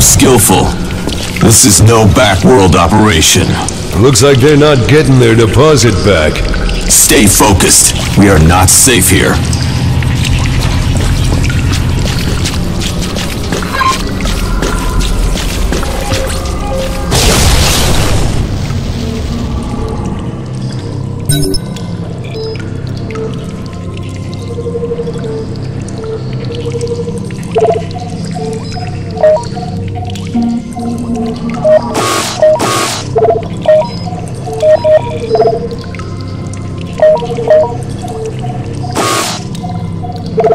skillful. This is no backworld operation. Looks like they're not getting their deposit back. Stay focused. We are not safe here. Only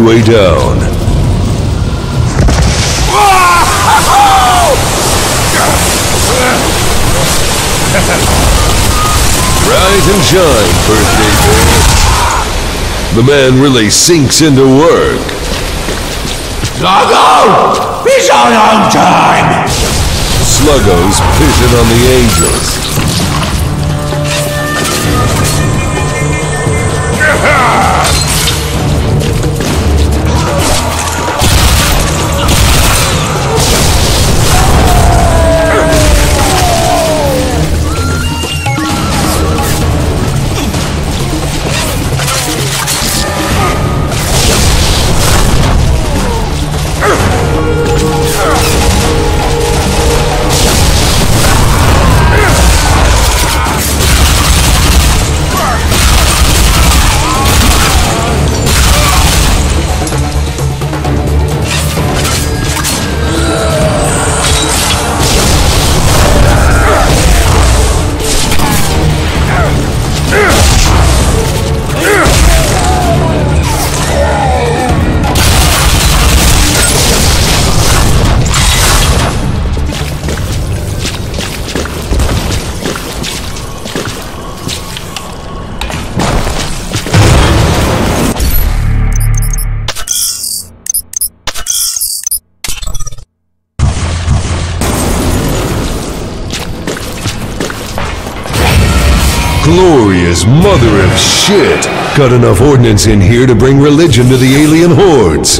way down. Rise and shine, birthday boy. The man really sinks into work. Sluggo! Our own time! Sluggo's pissing on the angels. Glorious mother of shit! Got enough ordnance in here to bring religion to the alien hordes.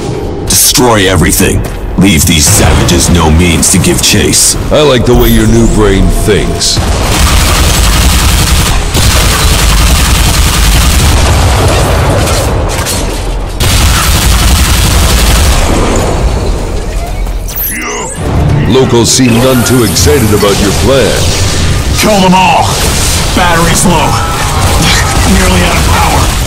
Destroy everything. Leave these savages no means to give chase. I like the way your new brain thinks. Locals seem none too excited about your plan. Kill them all! Battery's low. Nearly out of power.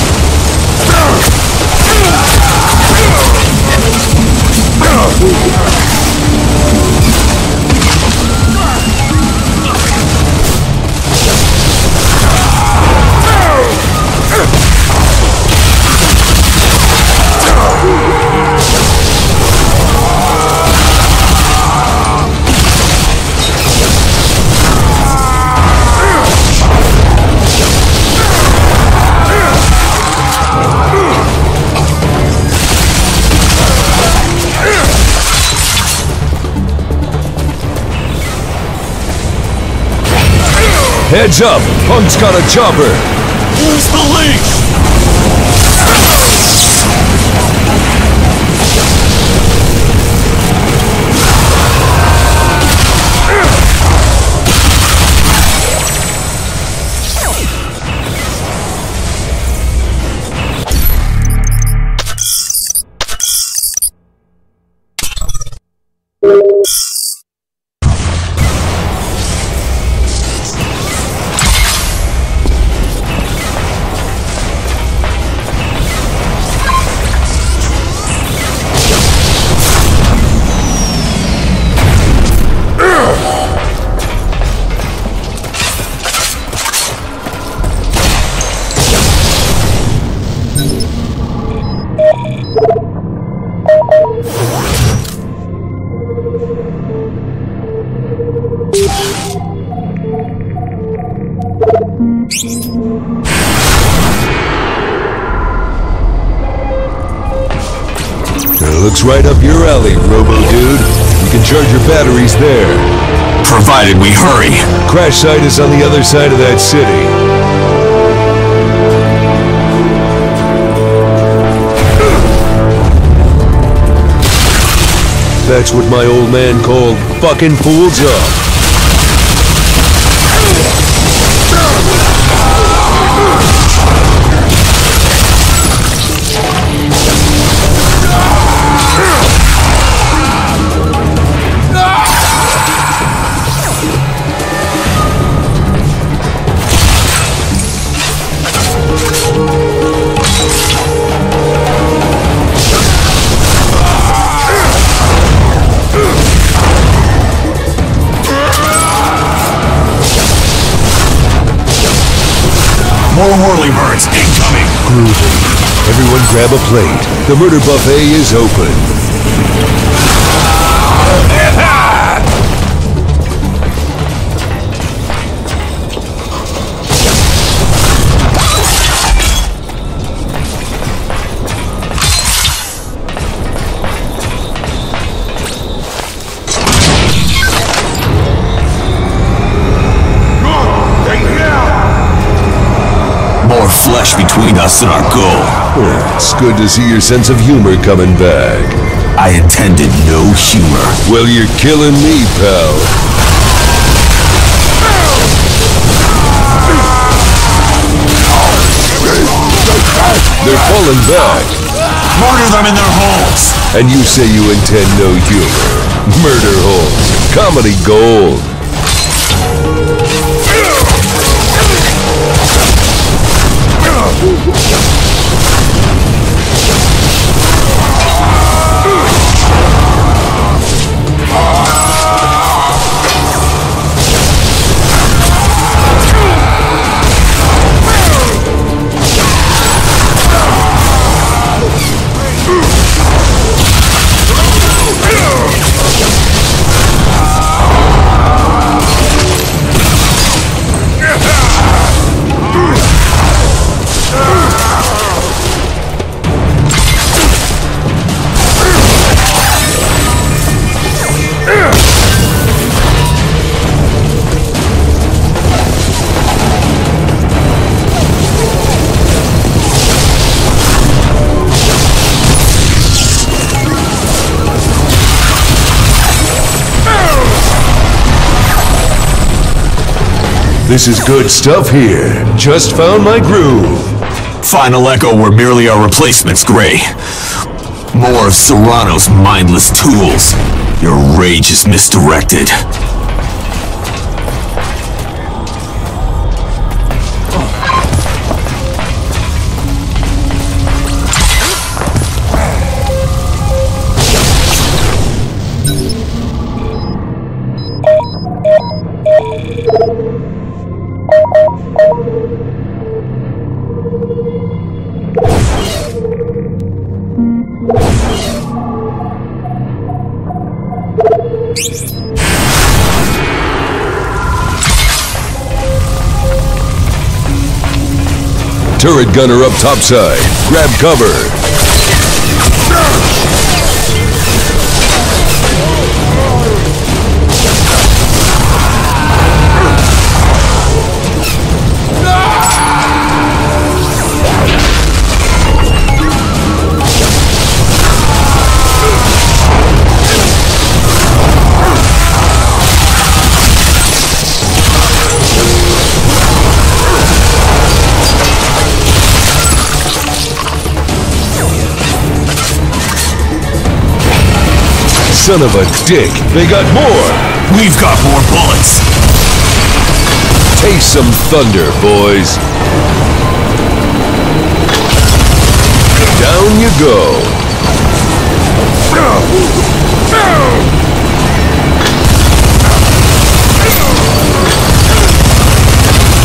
Heads up! Punk's got a chopper! Batteries there. Provided we hurry. Crash site is on the other side of that city. That's what my old man called fucking fools up. More whirlybirds incoming! Groovy. Everyone grab a plate. The murder buffet is open. Flesh between us and our goal. It's good to see your sense of humor coming back. I intended no humor. Well, you're killing me, pal. They're falling back, Murder them in their holes! and you say you intend no humor. Murder holes. Comedy gold. Ужас! This is good stuff here. Just found my groove. Final Echo were merely our replacements, Gray. More of Serrano's mindless tools. Your rage is misdirected. Turret gunner up topside. Grab cover. Son of a dick. They got more. We've got more bullets. Taste some thunder, boys. Down you go.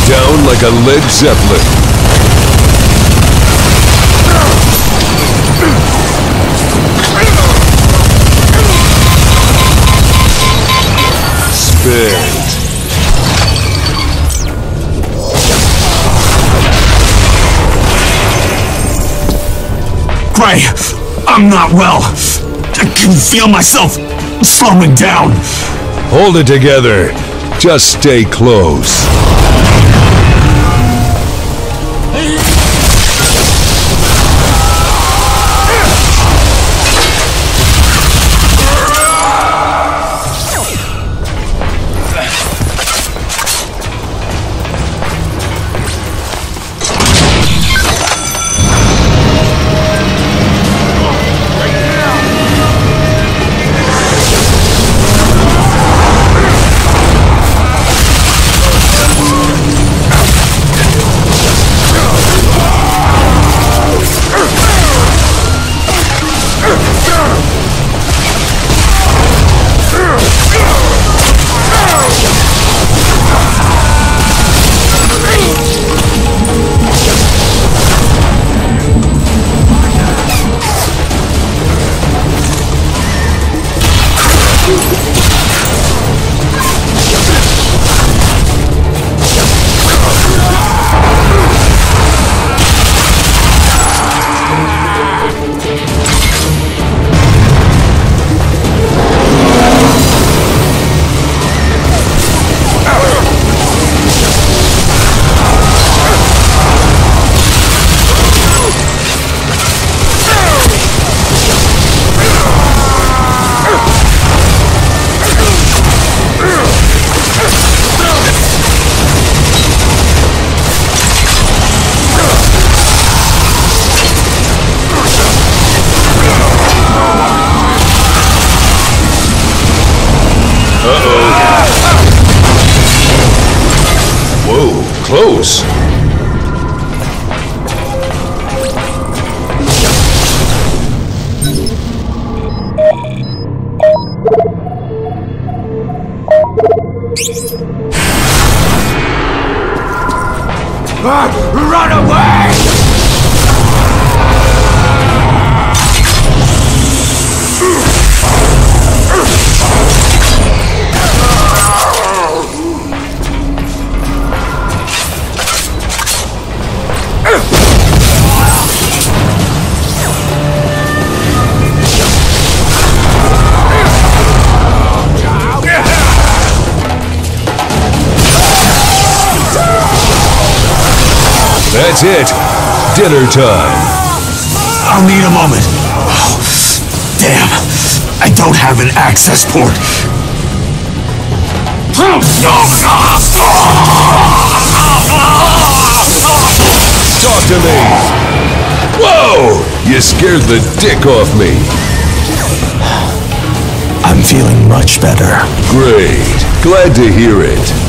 Down like a Led Zeppelin. Gray, I'm not well. I can feel myself slowing down. Hold it together. Just stay close. Dinner time. I'll need a moment. Oh, damn. I don't have an access port. Talk to me. Whoa! You scared the dick off me. I'm feeling much better. Great. Glad to hear it.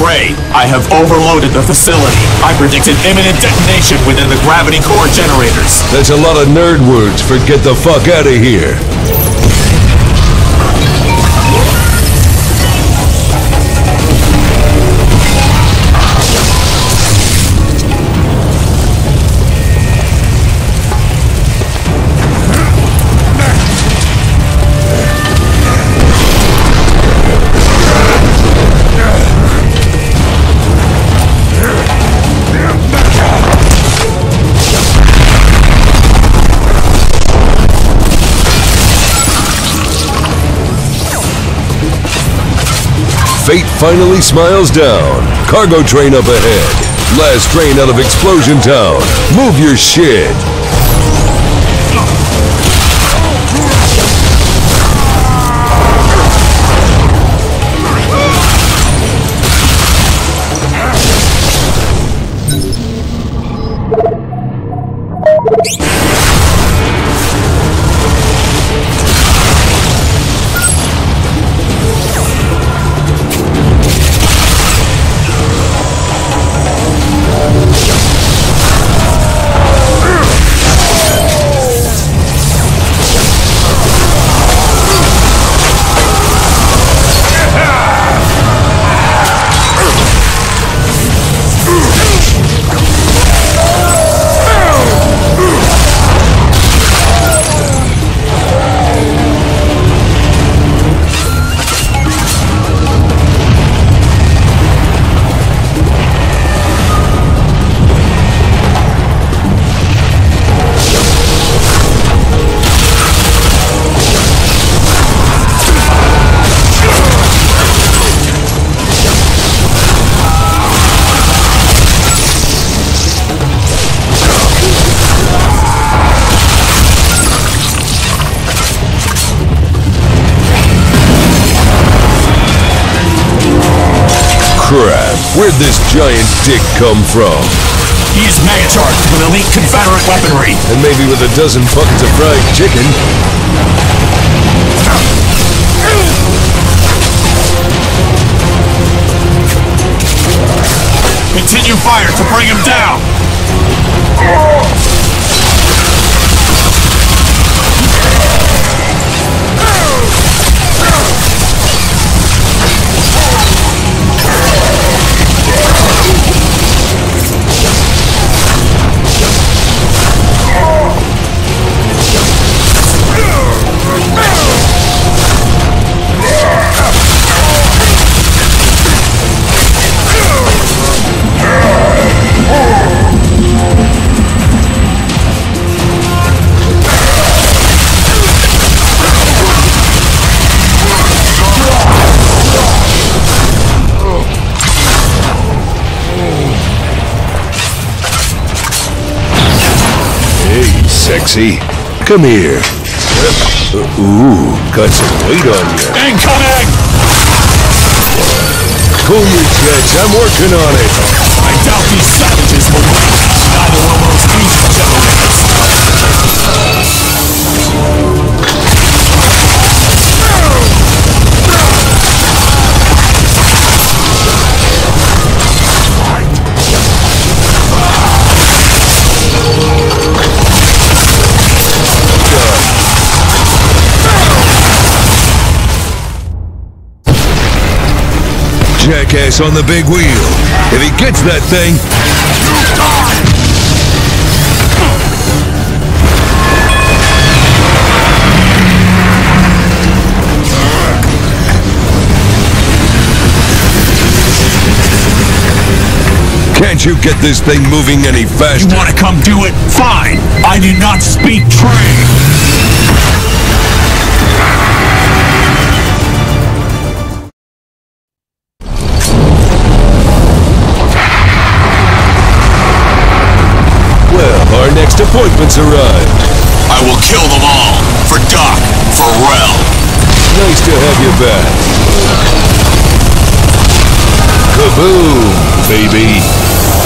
Gray, I have overloaded the facility. I predicted imminent detonation within the gravity core generators. That's a lot of nerd words for get the fuck out of here. Fate finally smiles down. Cargo train up ahead. Last train out of Explosion Town. Move your shit. Where'd this giant dick come from? He's mega-charged with elite Confederate weaponry. And maybe with a dozen buckets of fried chicken. Continue fire to bring him down. Sexy. Come here. Ooh, got some weight on you. Incoming! Cool your jets, I'm working on it. I doubt these savages will win. Neither will those ancient generals. Jackass on the big wheel. If he gets that thing, you die! can't you get this thing moving any faster? You want to come do it? Fine. I do not speak train. Appointment's arrived. I will kill them all. For Doc. For Rel. Nice to have you back. Kaboom, baby.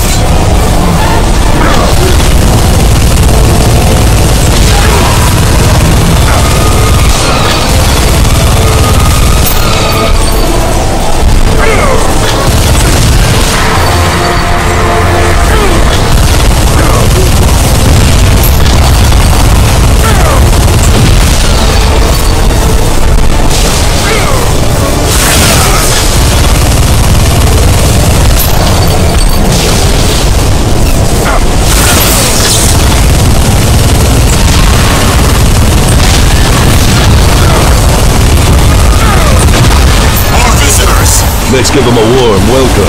Let's give them a warm welcome.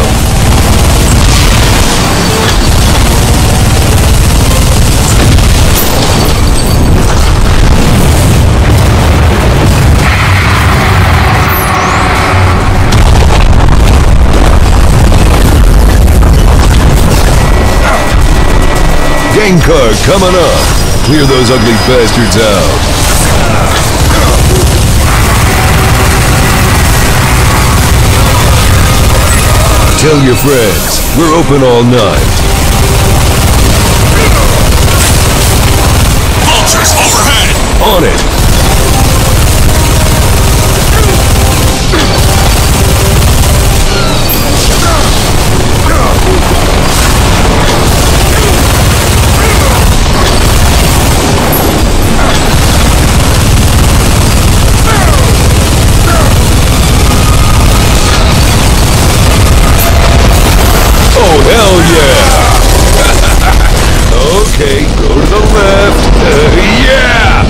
Gang car coming up. Clear those ugly bastards out. Tell your friends, we're open all night. Vultures overhead. On it. Yeah! okay, go to the left. Uh, yeah!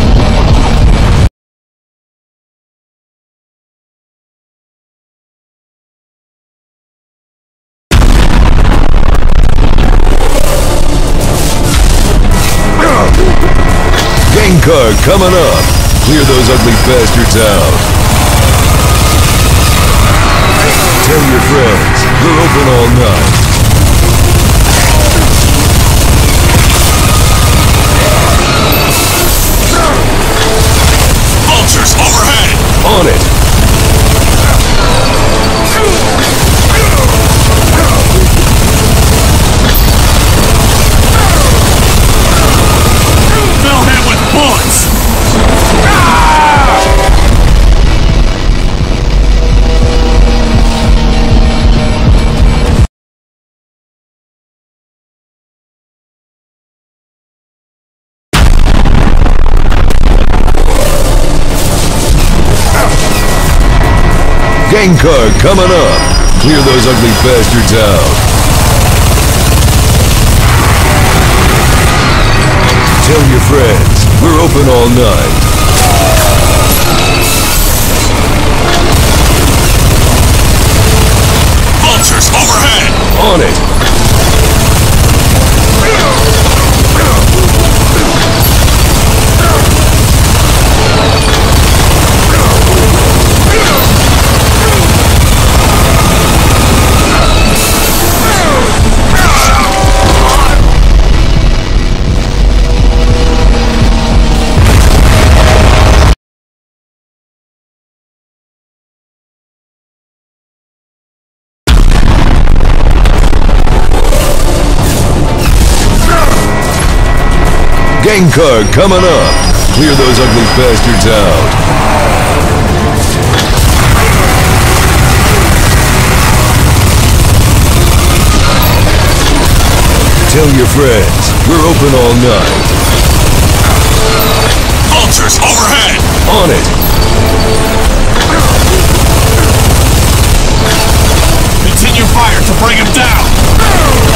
Gang car coming up. Clear those ugly bastards out. Tell your friends, we're open all night. Coming up. Clear those ugly bastards out. Tell your friends, we're open all night. Vultures overhead! On it. Car coming up. Clear those ugly bastards out. Tell your friends, we're open all night. Vultures overhead! On it. Continue fire to bring him down!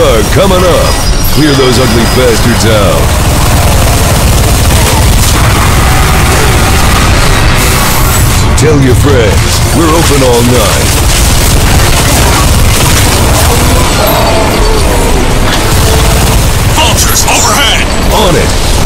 Car coming up. Clear those ugly bastards out. Tell your friends, we're open all night. Vultures overhead! On it.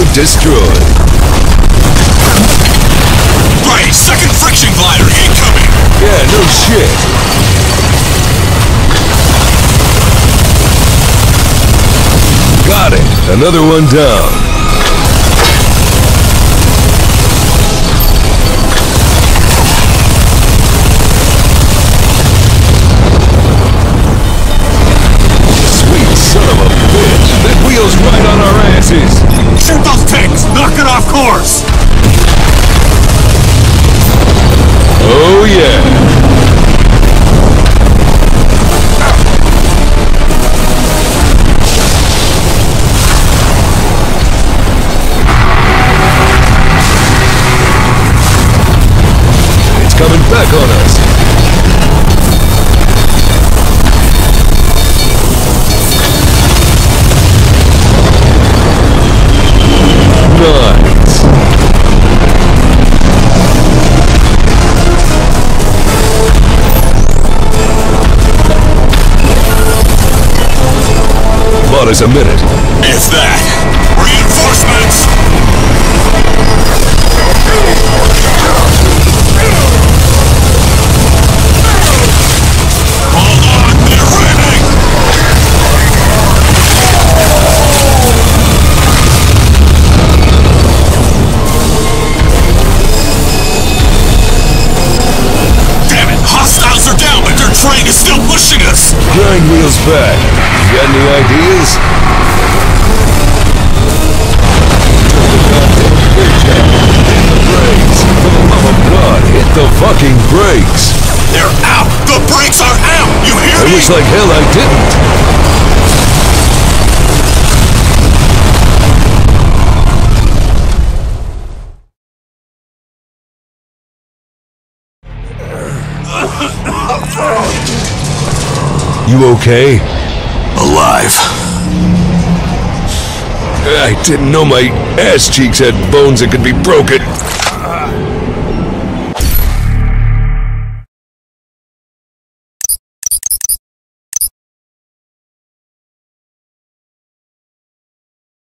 Destroyed. Right, second friction glider incoming! Yeah, no shit. Got it. Another one down. Sweet son of a bitch. That wheel's right on our asses. Shoot those tanks! Knock it off course! Oh yeah. It's coming back on us. A minute. If that. Train is still pushing us! Grind wheels back. You got any ideas? Hit the brakes. For the love of God, hit the fucking brakes. They're out! The brakes are out! You hear I me? wish like hell I didn't. You okay? Alive. I didn't know my ass cheeks had bones that could be broken.